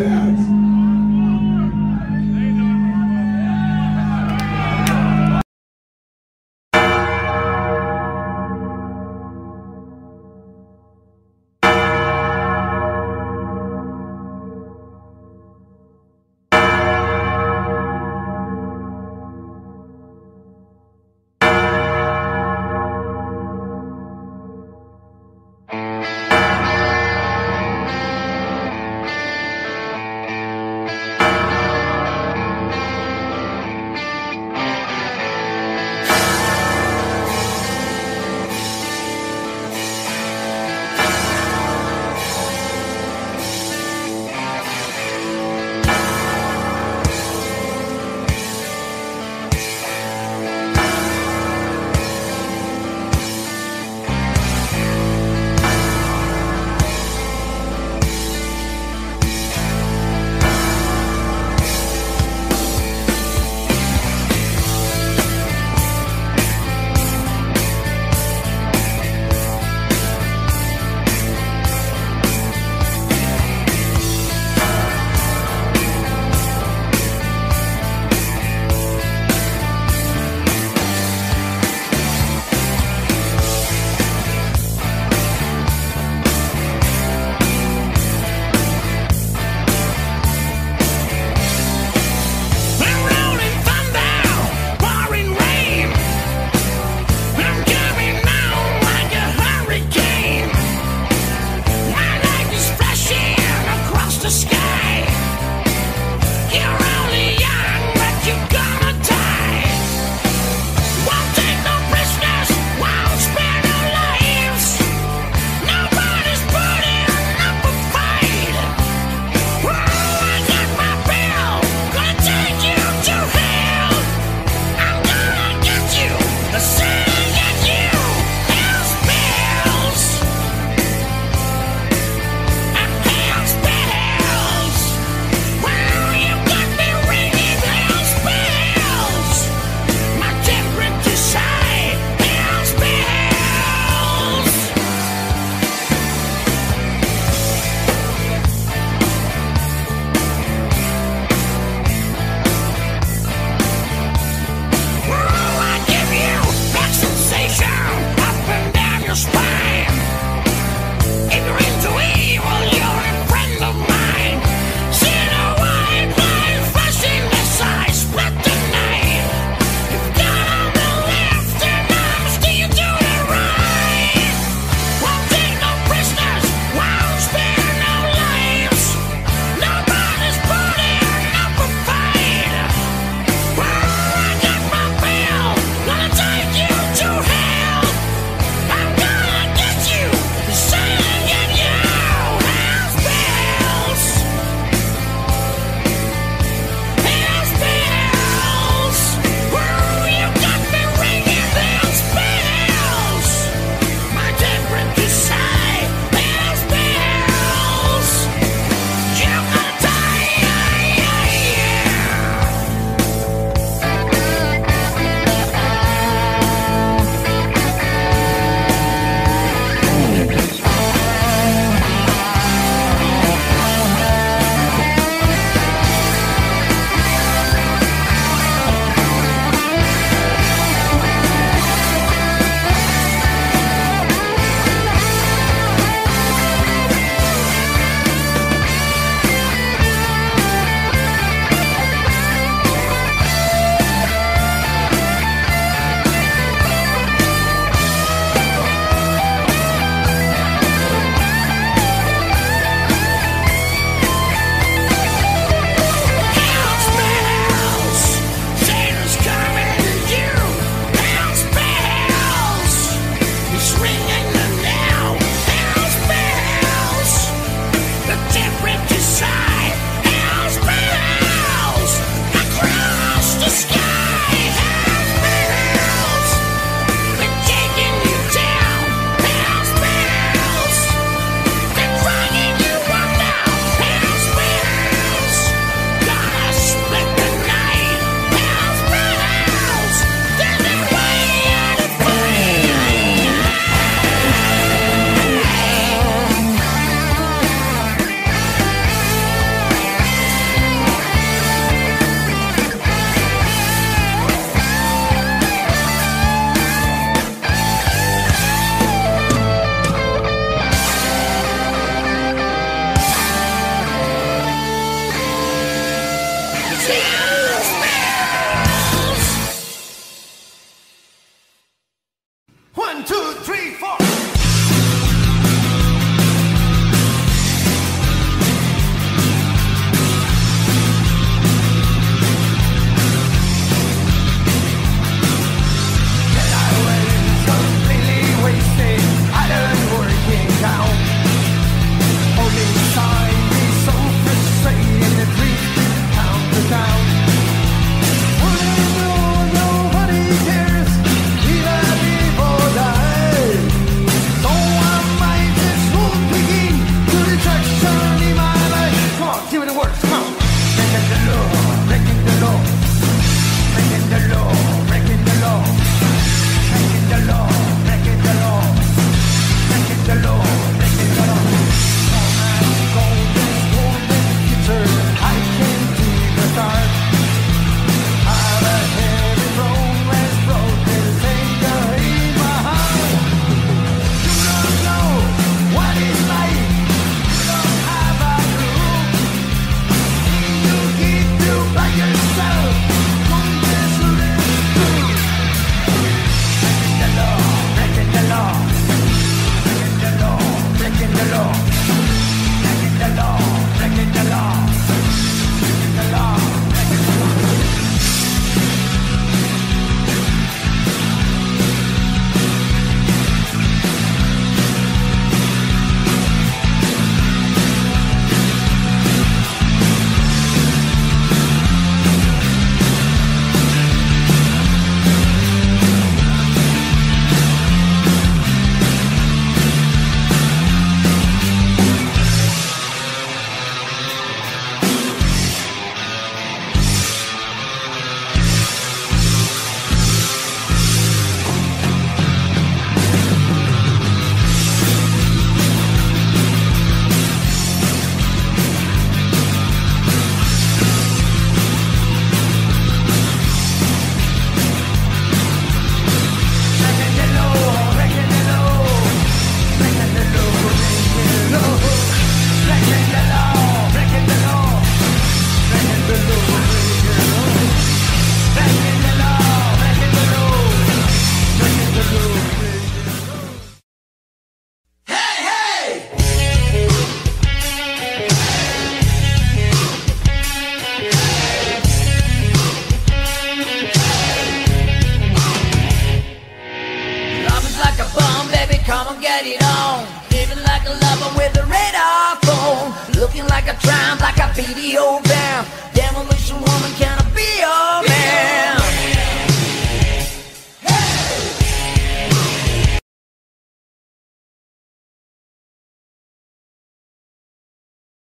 not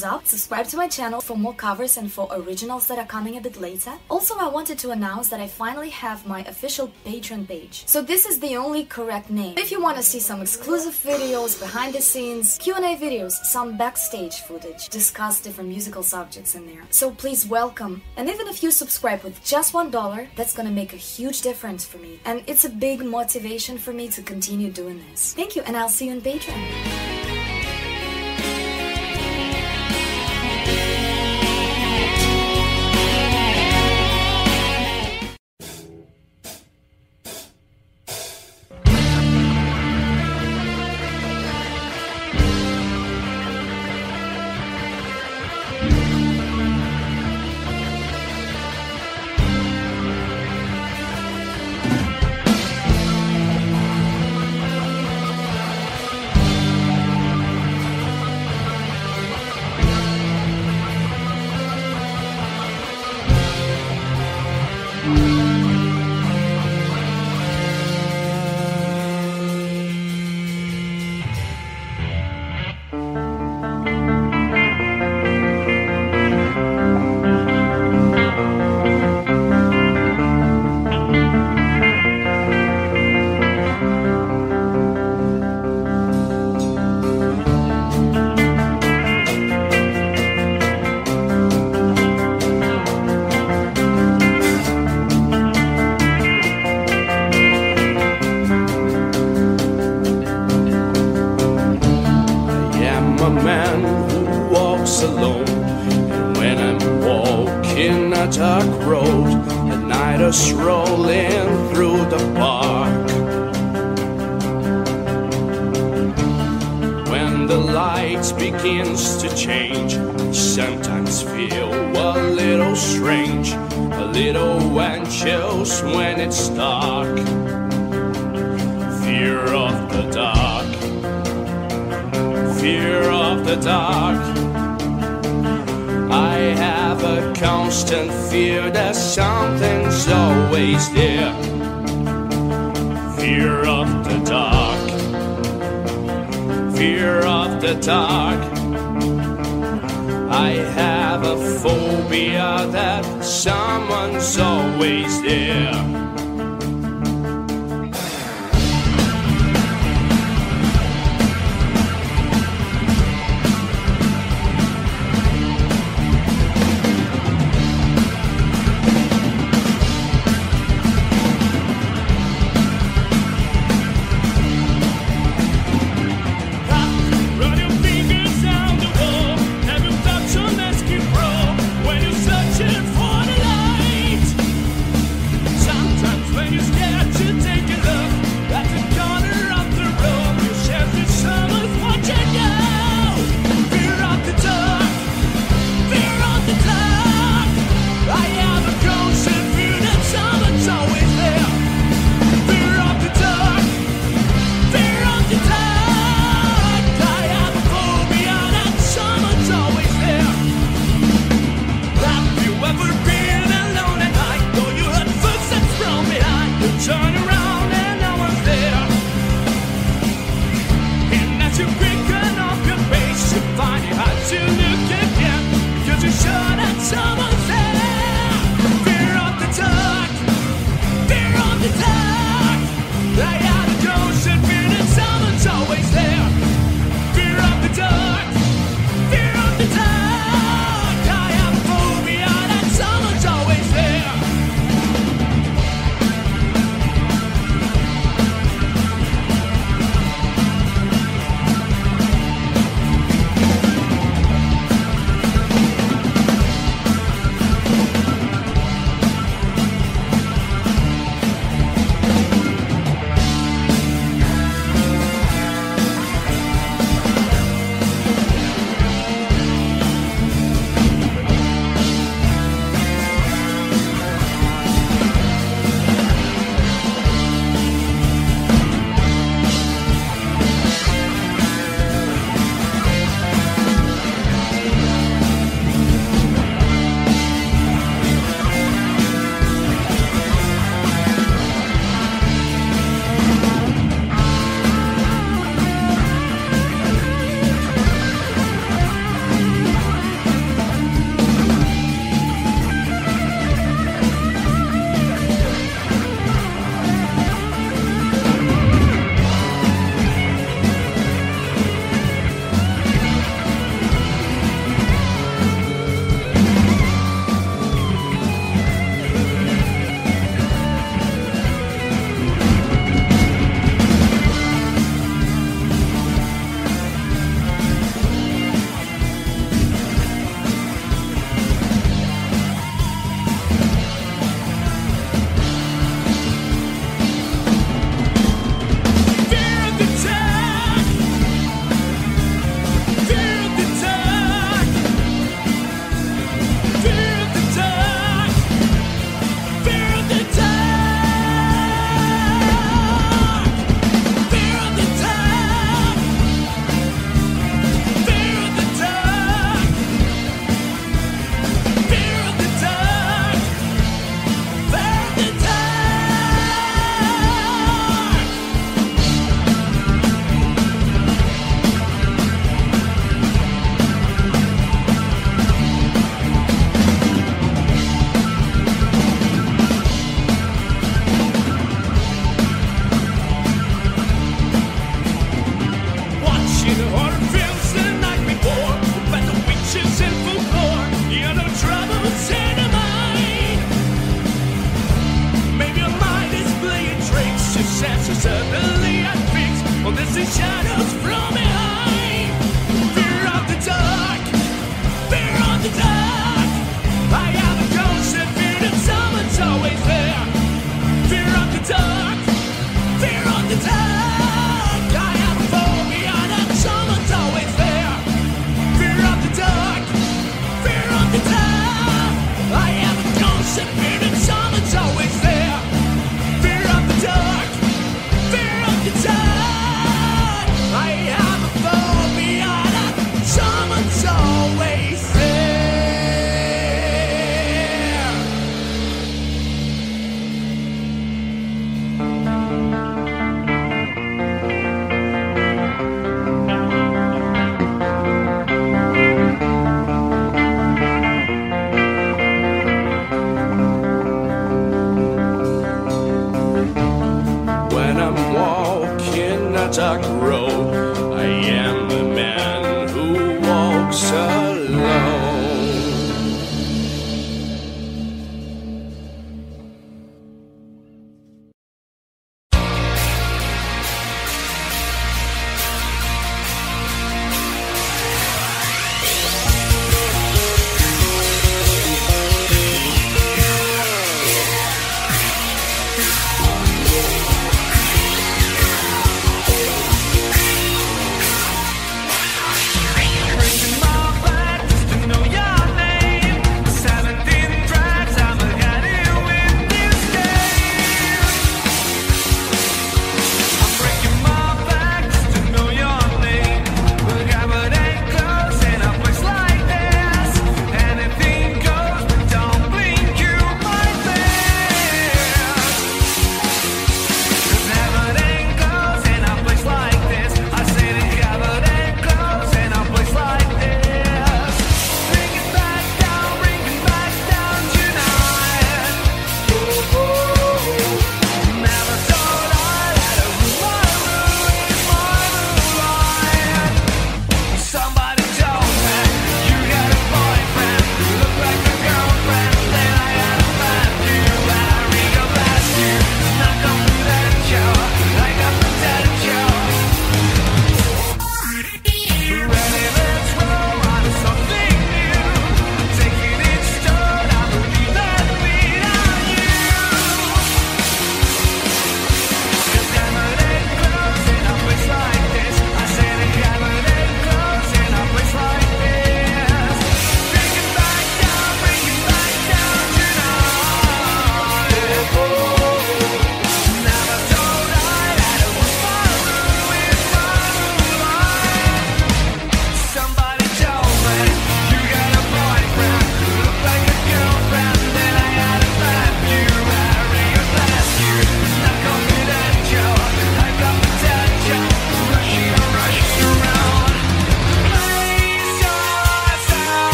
thumbs up, subscribe to my channel for more covers and for originals that are coming a bit later. Also, I wanted to announce that I finally have my official Patreon page. So this is the only correct name. If you want to see some exclusive videos, behind the scenes, Q&A videos, some backstage footage, discuss different musical subjects in there. So please welcome. And even if you subscribe with just one dollar, that's gonna make a huge difference for me. And it's a big motivation for me to continue doing this. Thank you, and I'll see you on Patreon.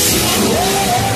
Yes. Yeah.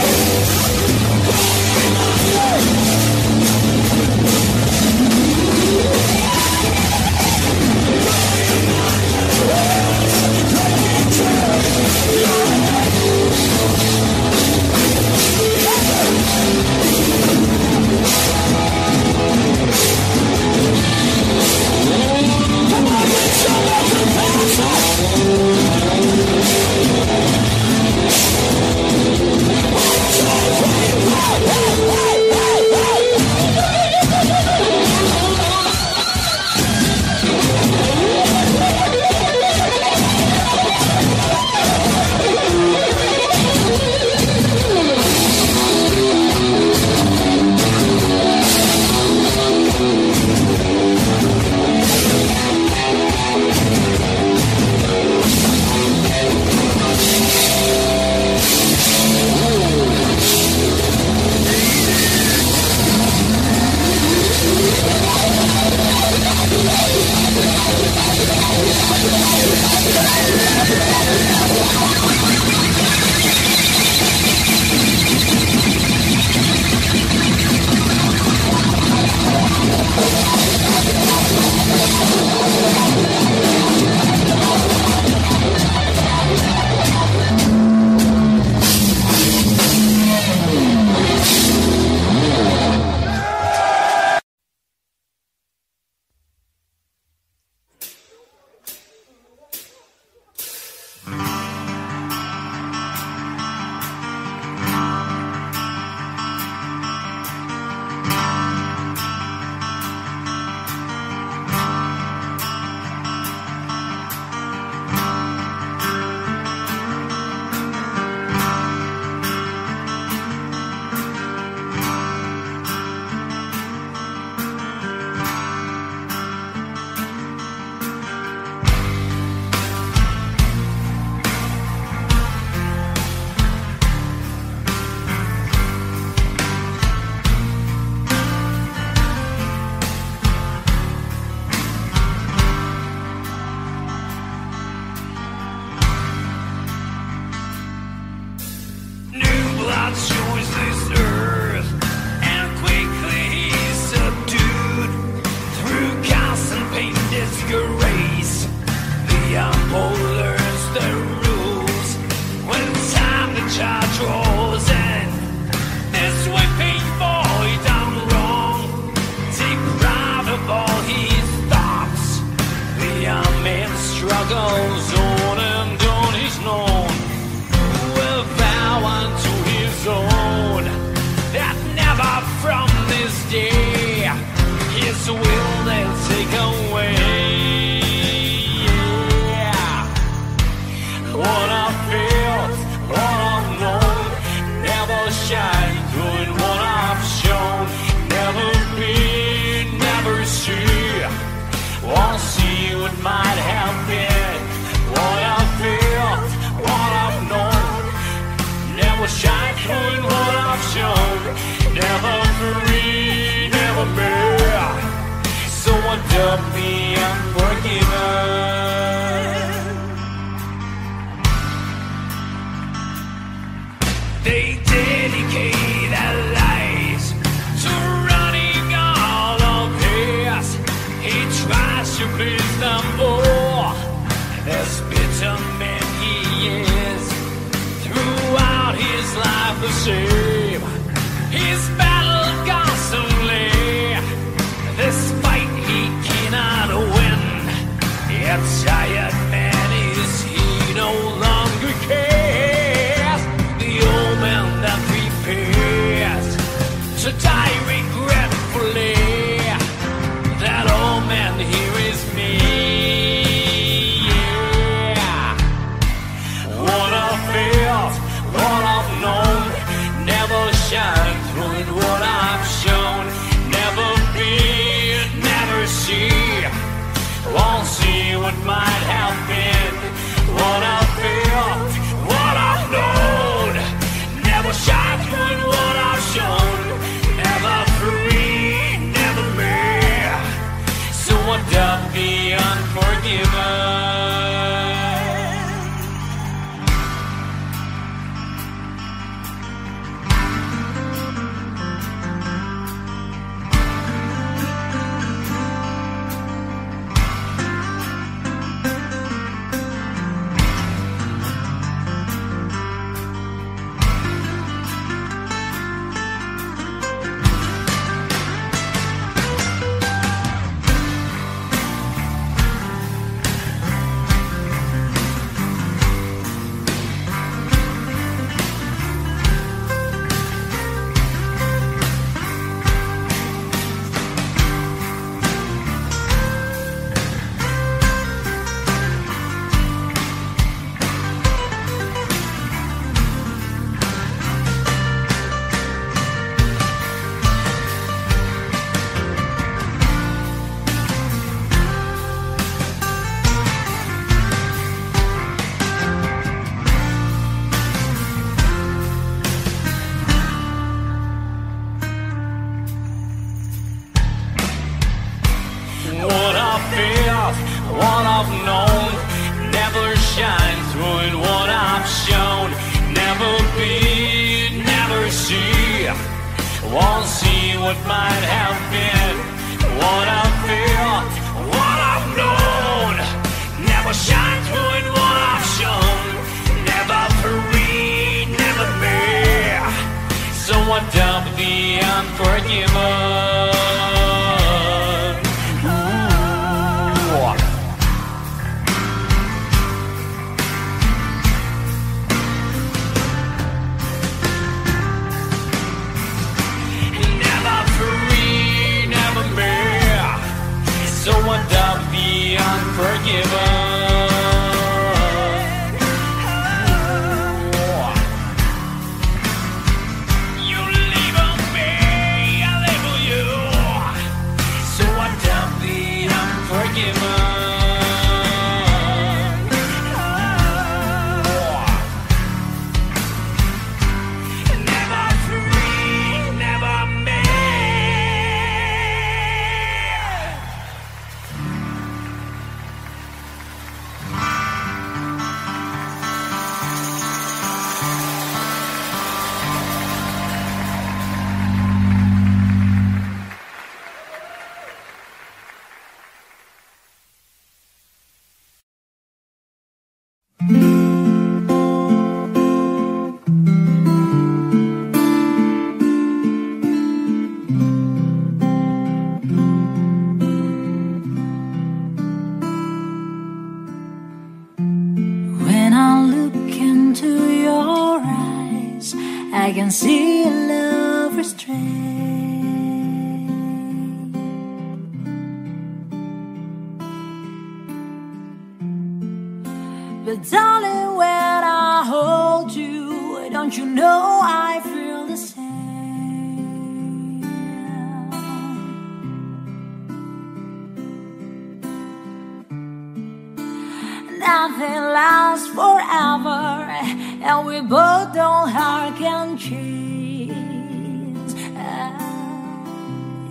And we both can change. Ah,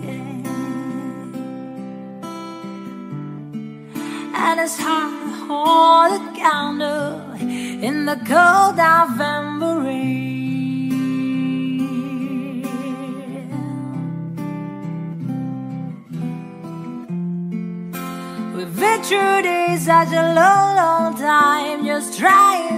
yeah. And it's hard to hold a candle in the cold November rain. We've been through this such a long, long time, just try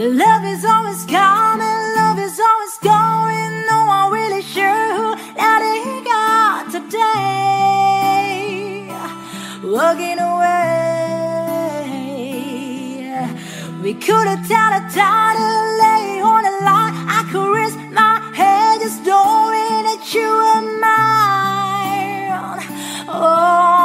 Love is always coming, love is always going. No one really sure who that he got today. Walking away. We could have tell a time to lay on the line. I could risk my head just knowing that you are mine. Oh,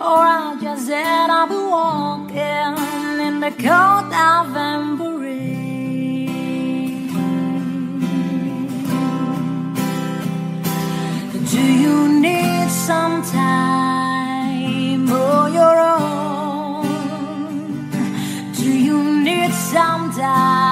Or I'll just end up walking in the cold November rain. Do you need some time on your own? Do you need some time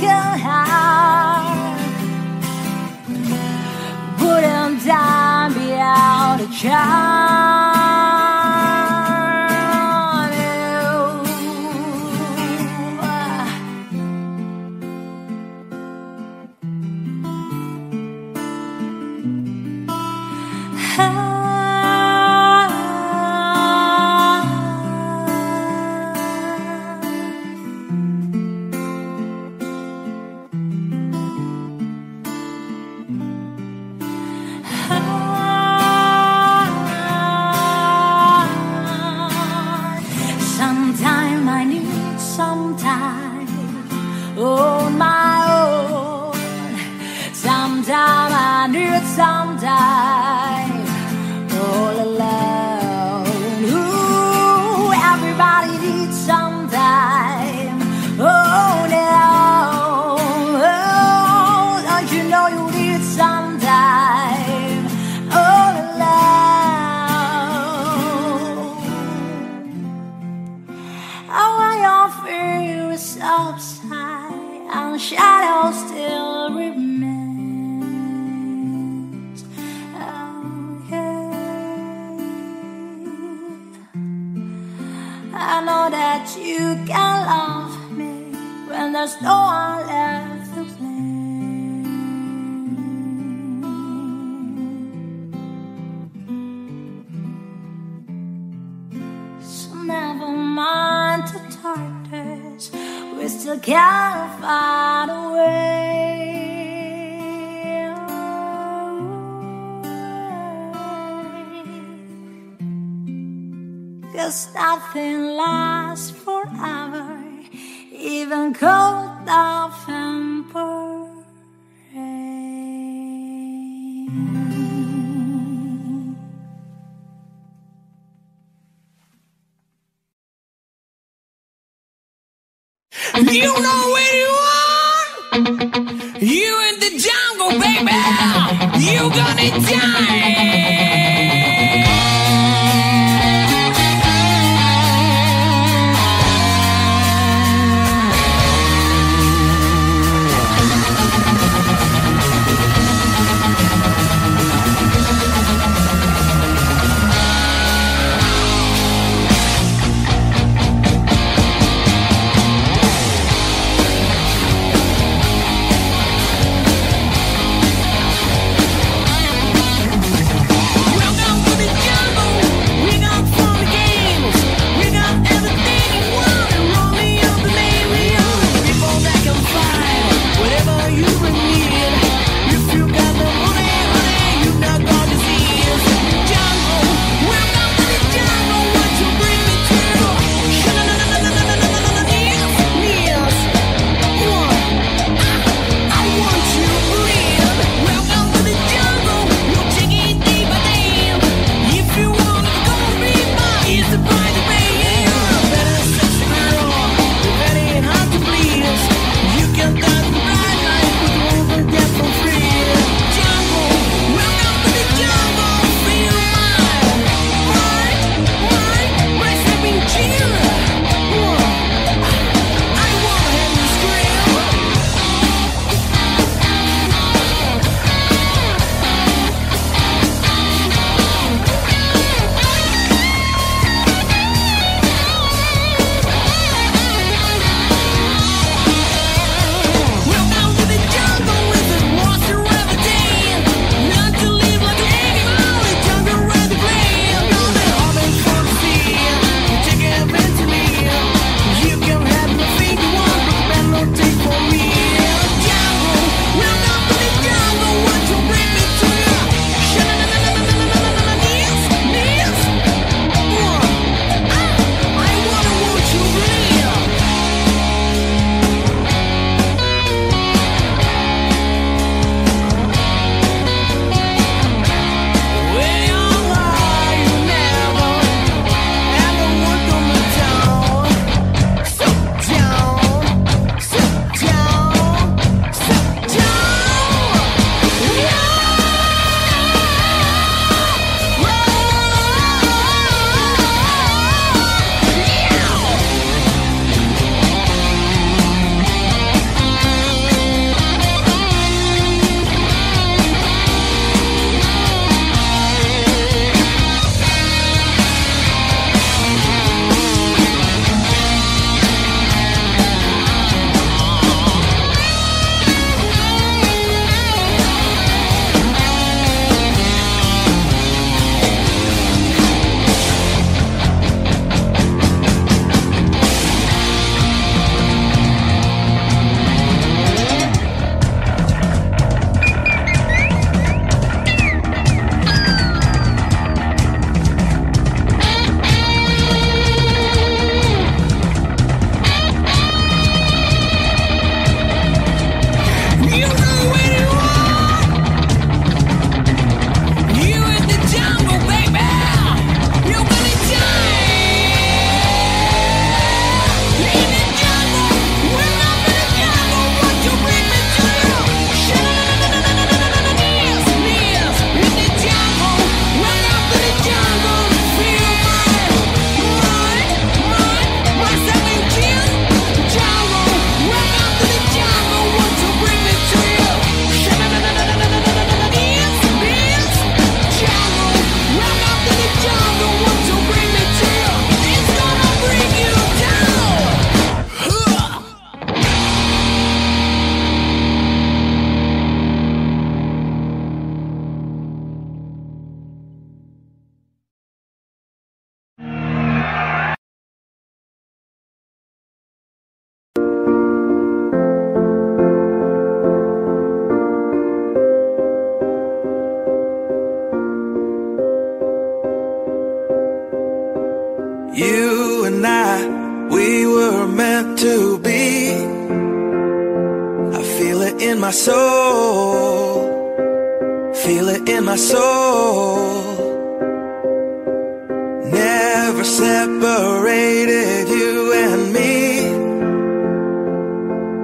broken heart, wouldn't time be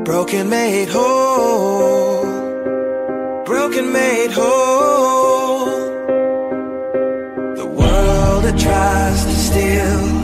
Broken made whole. Broken made whole. The world that tries to steal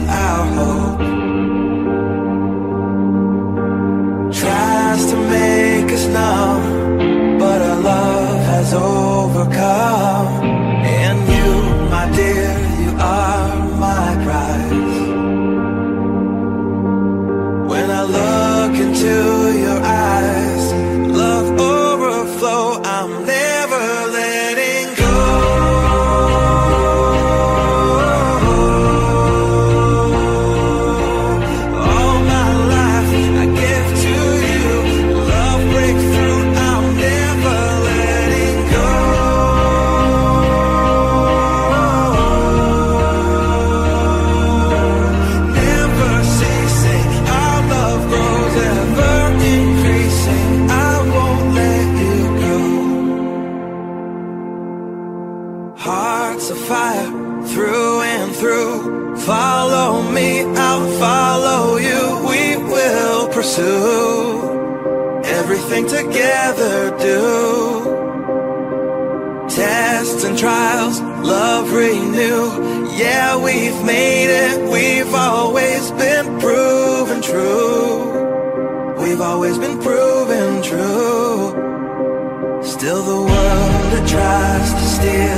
Still the world that tries to steal